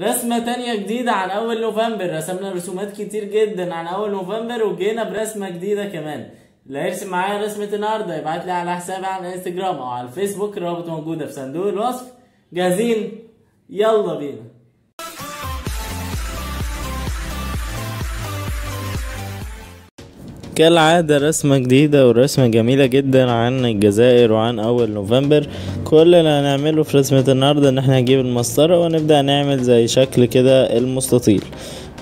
رسمة تانية جديدة عن أول نوفمبر. رسمنا رسومات كتير جدا عن أول نوفمبر وجينا برسمة جديدة كمان. اللي هيرسم معايا رسمة النهاردة. يبعت لي على حسابي على الانستجرام أو على الفيسبوك. الرابط موجودة في صندوق الوصف. جاهزين؟ يلا بينا. كالعادة رسمة جديدة ورسمة جميلة جدا عن الجزائر وعن أول نوفمبر. كل اللي هنعمله في رسمة النهاردة إن إحنا هنجيب المسطرة ونبدأ نعمل زي شكل كده المستطيل.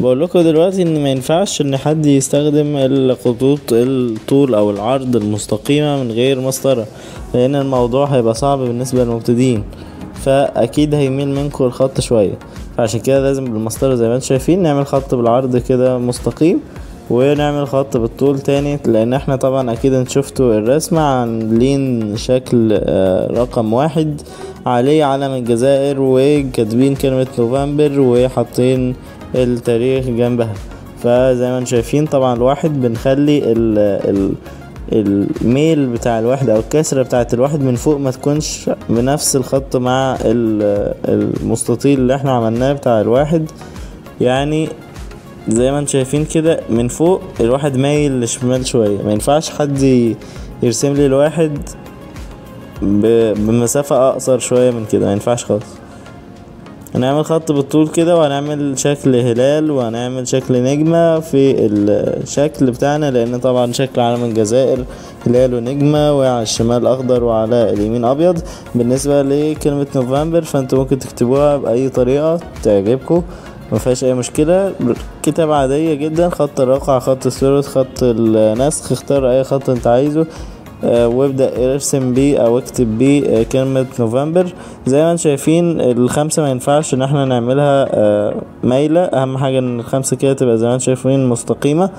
بقول لكم دلوقتي إن ما ينفعش إن حد يستخدم الخطوط الطول أو العرض المستقيمة من غير مسطرة لأن الموضوع هيبقى صعب بالنسبة للمبتدئين. فأكيد هيميل منكم الخط شوية. فعشان كده لازم بالمسطرة زي ما أنتم شايفين نعمل خط بالعرض كده مستقيم. ونعمل خط بالطول تاني لأن إحنا طبعا أكيد انت شفتوا الرسمة عاملين شكل آه، رقم واحد عليه علم الجزائر وكاتبين كلمة نوفمبر وحاطين التاريخ جنبها. فزي ما أنتم شايفين طبعا الواحد بنخلي ال ال الميل بتاع الواحد أو الكسرة بتاعت الواحد من فوق ما تكونش بنفس الخط مع ال- المستطيل اللي إحنا عملناه بتاع الواحد. يعني زي ما أنتم شايفين كده من فوق الواحد مايل لشمال شوية. ما ينفعش حد يرسم لي الواحد بمسافة أقصر شوية من كده. ما ينفعش خالص. هنعمل خط بالطول كده وهنعمل شكل هلال وهنعمل شكل نجمة في الشكل بتاعنا لأن طبعا شكل علم الجزائر هلال ونجمة وعلى الشمال أخضر وعلى اليمين أبيض. بالنسبة لكلمة نوفمبر فأنتوا ممكن تكتبوها بأي طريقة تعجبكم. مفيهاش أي مشكلة. كتابة عادية جدا خط الرقعة خط الثلث خط النسخ. اختار أي خط أنت عايزه آه، وابدأ ارسم بيه أو اكتب بيه آه، كلمة نوفمبر. زي ما أنتم شايفين الخمسة ما ينفعش إن إحنا نعملها آه، مايلة. أهم حاجة إن الخمسة كده تبقى زي ما أنتم شايفين مستقيمة.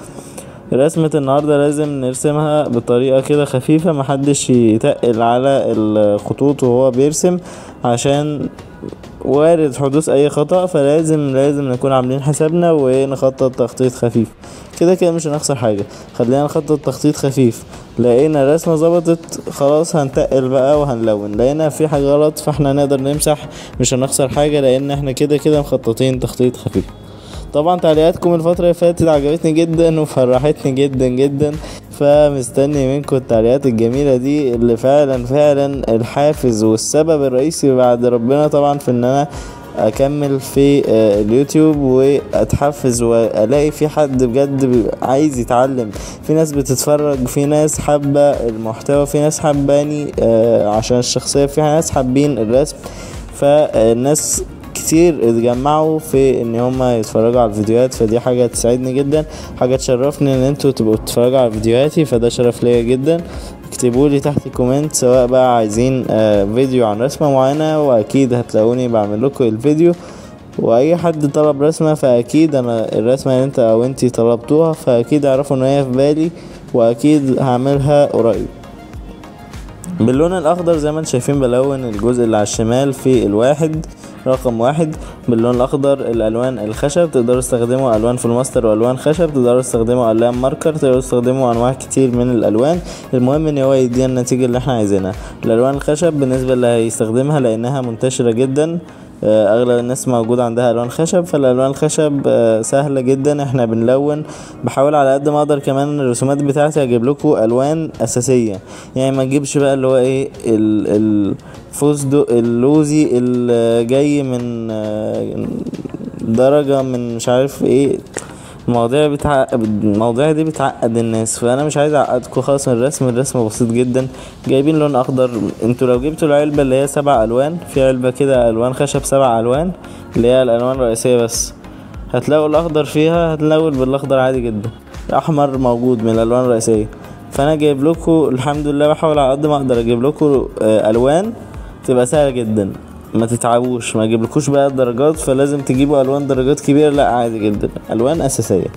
رسمة النهاردة لازم نرسمها بطريقة كده خفيفة محدش يتقل على الخطوط وهو بيرسم عشان وارد حدوث أي خطأ فلازم لازم نكون عاملين حسابنا ونخطط تخطيط خفيف. كده كده مش هنخسر حاجة. خلينا نخطط تخطيط خفيف. لقينا الرسمة ظبطت خلاص هنتقل بقى وهنلون. لقينا في حاجة غلط فاحنا نقدر نمسح. مش هنخسر حاجة لأن إحنا كده كده مخططين تخطيط خفيف. طبعا تعليقاتكم الفترة اللي فاتت عجبتني جدا وفرحتني جدا جدا. فمستني منكم التعليقات الجميلة دي اللي فعلا فعلا الحافز والسبب الرئيسي بعد ربنا طبعا في إن أنا أكمل في آه، اليوتيوب وأتحفز وألاقي في حد بجد عايز يتعلم. في ناس بتتفرج في ناس حابة المحتوى في ناس حباني آه، عشان الشخصية في ناس حابين الرسم. فالناس كتير اتجمعوا في إن هما يتفرجوا على الفيديوهات فدي حاجة تسعدني جدا. حاجة تشرفني إن أنتوا تبقوا تتفرجوا على فيديوهاتي فده شرف ليا جدا. اكتبوا لي تحت comment سواء بقى عايزين آه، فيديو عن رسمة معينة وأكيد هتلاقوني بعمل لكم الفيديو. وأي حد طلب رسمة فأكيد أنا الرسمة اللي أنت أو أنتي طلبتوها فأكيد اعرفوا إن هي في بالي وأكيد هعملها قريب. باللون الأخضر زي ما أنتم شايفين بلون الجزء اللي على الشمال في الواحد. رقم واحد باللون الأخضر الألوان الخشب تقدروا تستخدموا ألوان فلوماستر وألوان خشب تقدروا تستخدموا ألوان marker تقدروا تستخدموا أنواع كتير من الألوان. المهم إن هو يدينا النتيجة اللي إحنا عايزينها. الألوان الخشب بالنسبة اللي هيستخدمها لأنها منتشرة جدا آه، أغلب الناس موجود عندها ألوان خشب فالألوان الخشب آه، سهلة جدا إحنا بنلون. بحاول على قد ما أقدر كمان الرسومات بتاعتي أجيب لكم ألوان أساسية. يعني ما أجيبش بقى اللي هو إيه ال الفستق اللوزي اللي جاي من آه، درجة من مش عارف إيه. المواضيع بتعقد المواضيع دي بتعقد الناس فأنا مش عايز أعقدكم خالص من الرسم. الرسم بسيط جدا. جايبين لون أخضر. أنتوا لو جبتوا العلبة اللي هي سبع ألوان في علبة كده ألوان خشب سبع ألوان اللي هي الألوان الرئيسية بس. هتلاقوا الأخضر فيها هتلون بالأخضر عادي جدا. الأحمر موجود من الألوان الرئيسية. فأنا جايب لكم الحمد لله بحاول على قد ما أقدر أجيب لكم آه، ألوان. تبقى سهلة جدا. ما تتعبوش ما اجيبلكوش بقى درجات فلازم تجيبوا ألوان درجات كبيرة. لا عادي جدا. ألوان أساسية.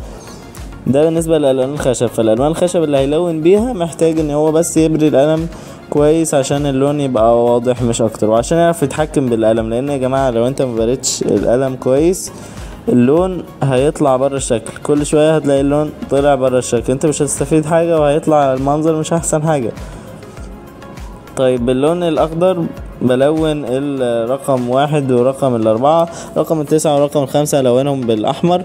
ده بالنسبة لألوان الخشب. فالألوان الخشب اللي هيلون بيها محتاج إن هو بس يبري القلم كويس عشان اللون يبقى واضح مش أكتر وعشان يعرف يتحكم بالقلم. لأن يا جماعة لو أنت مبريتش القلم كويس اللون هيطلع بره الشكل. كل شوية هتلاقي اللون طلع بره الشكل. أنت مش هتستفيد حاجة وهيطلع المنظر مش أحسن حاجة. طيب باللون الأخضر بلون الرقم واحد ورقم الأربعة رقم التسعة ورقم الخمسة ألونهم بالأحمر.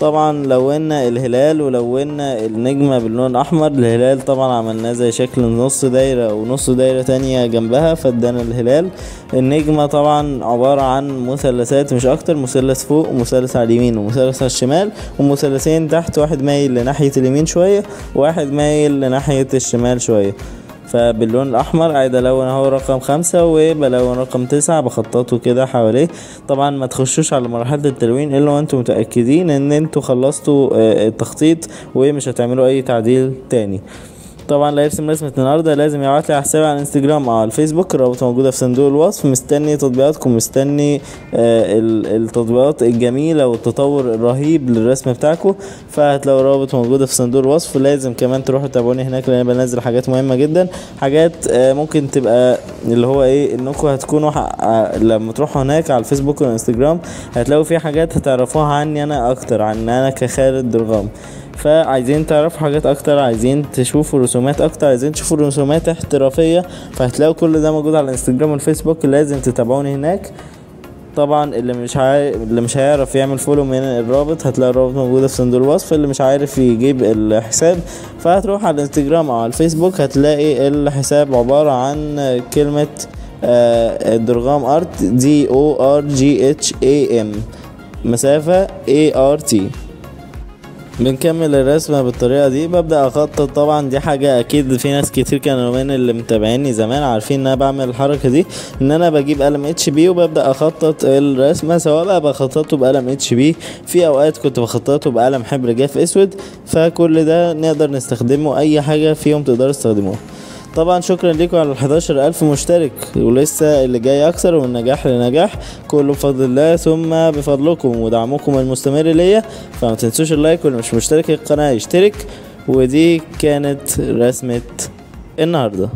طبعا لونا الهلال ولونا النجمة باللون الأحمر. الهلال طبعا عملناه زي شكل نص دايرة ونص دايرة تانية جنبها فادانا الهلال. النجمة طبعا عبارة عن مثلثات مش أكتر مثلث فوق ومثلث على اليمين ومثلث على الشمال ومثلثين تحت واحد مايل لناحية اليمين شوية وواحد مايل لناحية الشمال شوية. فباللون الأحمر قاعد الون أهو رقم خمسة وبلون رقم تسعة بخططه كده حواليه. طبعا ما تخشوش على مرحلة التلوين إلا وأنتم متأكدين إن أنتوا خلصتوا آه، التخطيط ومش هتعملوا أي تعديل تاني. طبعا اللي هيرسم رسمة النهاردة لازم يبعت لي على حسابي على الانستجرام أو على الفيسبوك الرابط موجودة في صندوق الوصف. مستني تطبيقاتكم مستني آه ال- التطبيقات الجميلة والتطور الرهيب للرسم بتاعكم. فهتلاقوا الرابط موجودة في صندوق الوصف لازم كمان تروحوا تتابعوني هناك لأن أنا بنزل حاجات مهمة جدا. حاجات آه ممكن تبقى اللي هو إيه إنكم هتكونوا آه، لما تروحوا هناك على الفيسبوك والانستجرام هتلاقوا في حاجات هتعرفوها عني أنا أكتر عن أنا كخالد درغام. فعايزين تعرفوا حاجات أكتر عايزين تشوفوا رسومات أكتر عايزين تشوفوا رسومات احترافية فهتلاقوا كل ده موجود على الإنستجرام والفيسبوك لازم تتابعوني هناك. طبعا اللي مش عارف اللي مش هيعرف يعمل follow من الرابط هتلاقي الرابط موجودة في صندوق الوصف. اللي مش عارف يجيب الحساب فهتروح على الإنستجرام أو على الفيسبوك هتلاقي الحساب عبارة عن كلمة آه، درغام Art D O R G H A M مسافة A R T بنكمل الرسمة بالطريقة دي. ببدأ أخطط طبعا دي حاجة أكيد في ناس كتير كانوا من اللي متابعيني زمان عارفين إن أنا بعمل الحركة دي إن أنا بجيب قلم HB وببدأ أخطط الرسمة سواء بقى بخططه بقلم HB في أوقات كنت بخططه بقلم حبر جاف أسود. فكل ده نقدر نستخدمه أي حاجة فيهم تقدروا تستخدموها. طبعا شكرا لكم على ال 11000 مشترك ولسه اللي جاي أكثر ومن نجاح لنجاح كله بفضل الله ثم بفضلكم ودعمكم المستمر ليا فما تنسوش ال like واللي مش مشترك القناة يشترك ودي كانت رسمة النهارده.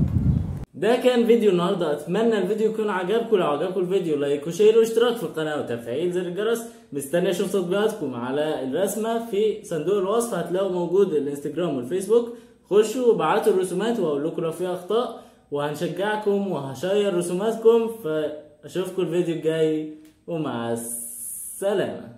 ده كان فيديو النهارده أتمنى الفيديو يكون عجبكم لو عجبكم الفيديو like و share واشتراك في القناة وتفعيل زر الجرس. مستني أشوف تطبيقاتكم على الرسمة في صندوق الوصف هتلاقوا موجود الإنستجرام والفيسبوك. خشوا وابعتوا الرسومات واقول لكم لو في أخطاء وهنشجعكم وهشير رسوماتكم فأشوفكم الفيديو الجاي ومع السلامة.